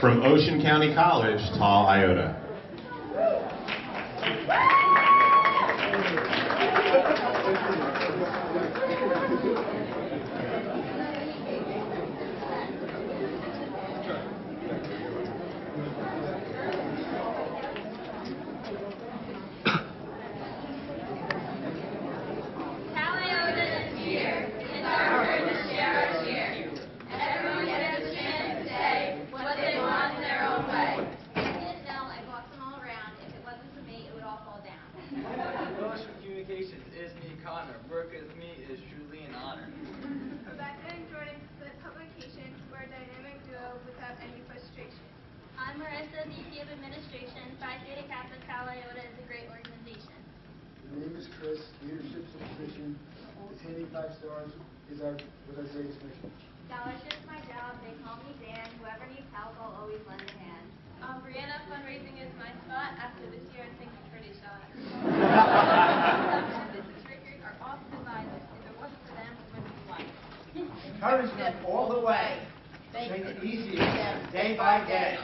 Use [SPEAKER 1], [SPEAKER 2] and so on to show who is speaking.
[SPEAKER 1] From Ocean County College, Tau Iota.
[SPEAKER 2] I'm Marissa, VP of Administration. Phi Theta Kappa Tau Iota is a great organization.
[SPEAKER 3] My name is Chris, leadership position, attaining five stars is our, was our greatest mission.
[SPEAKER 2] Scholarship's my job. They call me Dan. Whoever needs help, I'll always lend a hand. Um, Brianna, fundraising is my spot. After this year, I think it's pretty shot. Business records are awesome advisors. If it wasn't for them, we wouldn't be one.
[SPEAKER 4] Encourage them all the way. Make it easier, day by day.